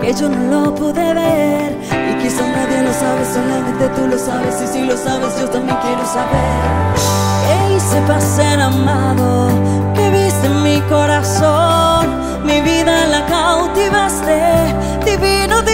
que yo no lo pude ver. Y quizá nadie lo sabe, solamente tú lo sabes. Y si lo sabes yo también quiero saber. Qué hice para ser amado, qué viste en mi corazón, mi vida la cautivaste, divino. divino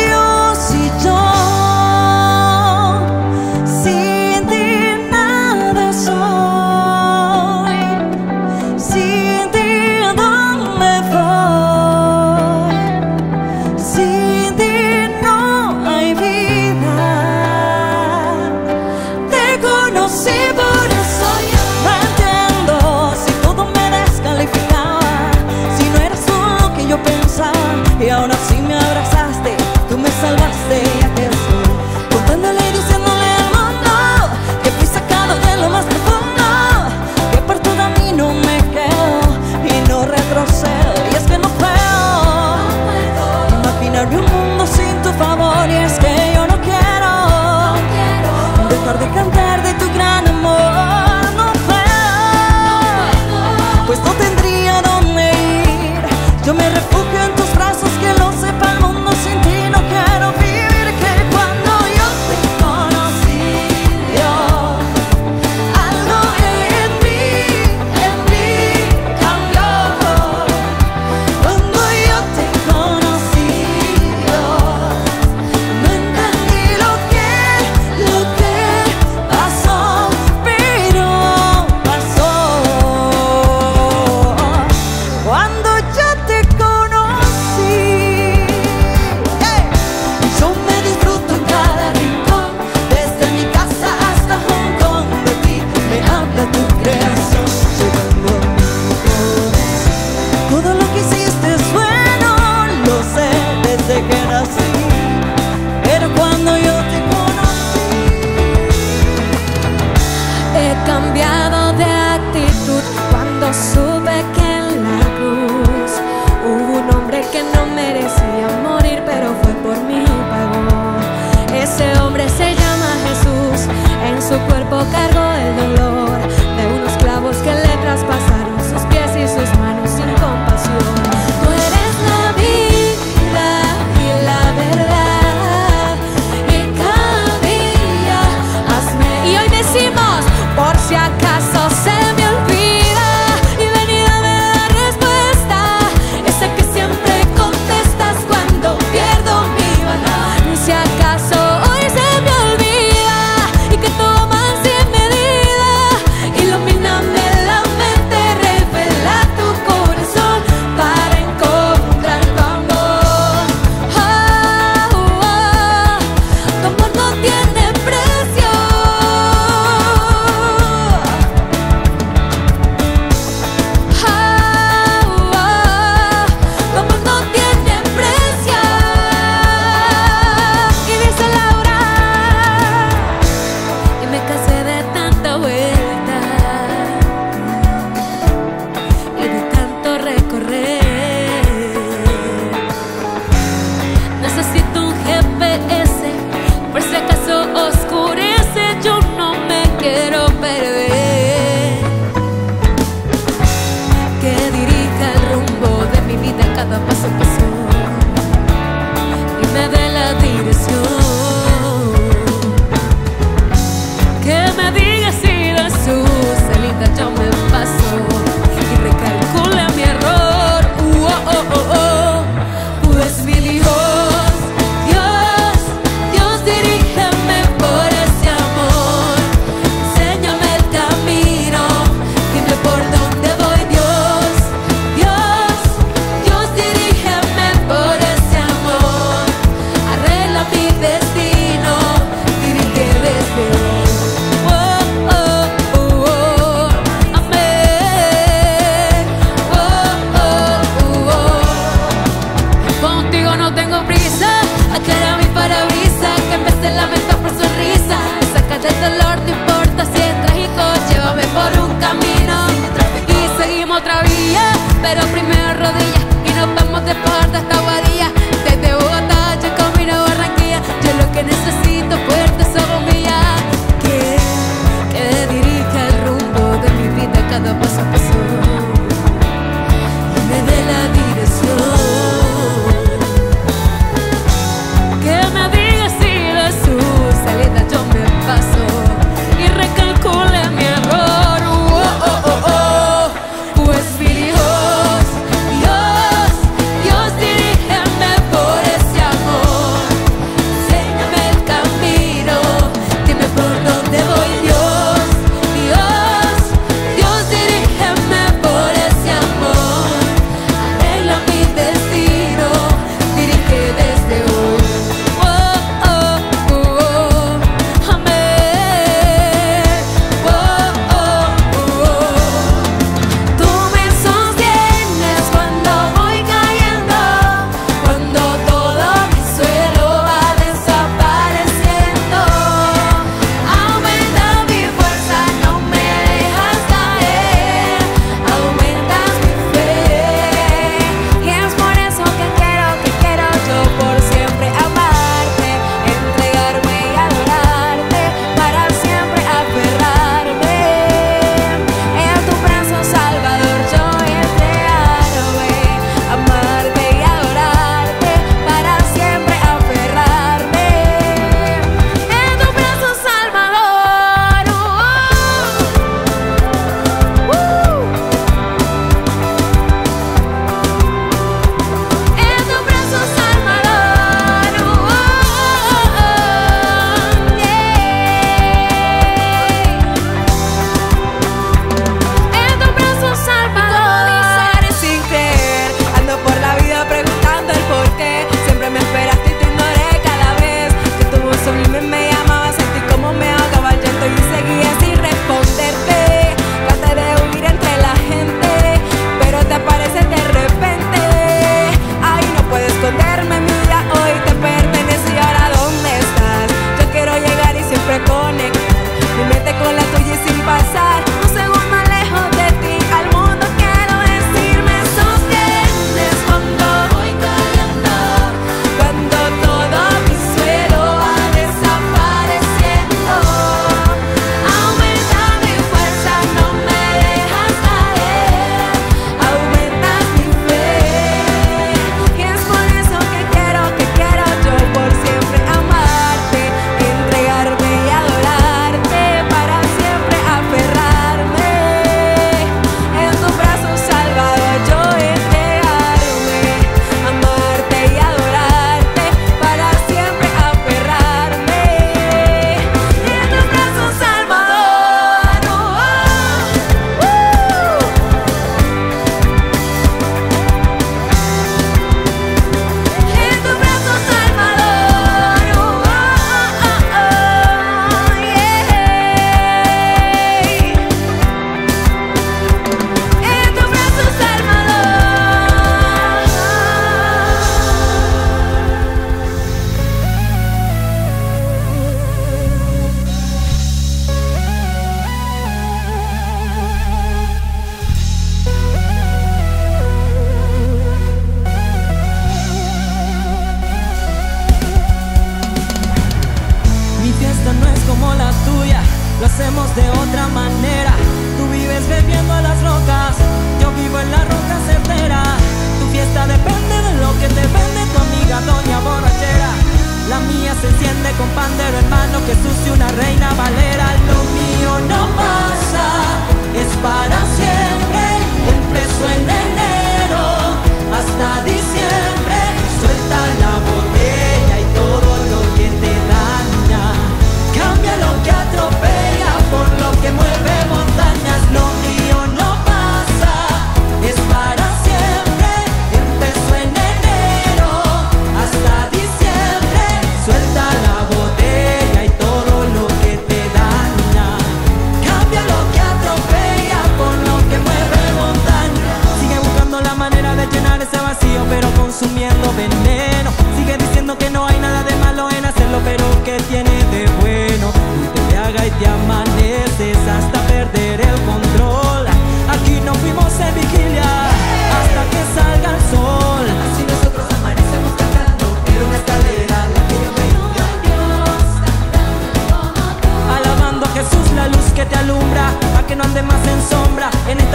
sombra en el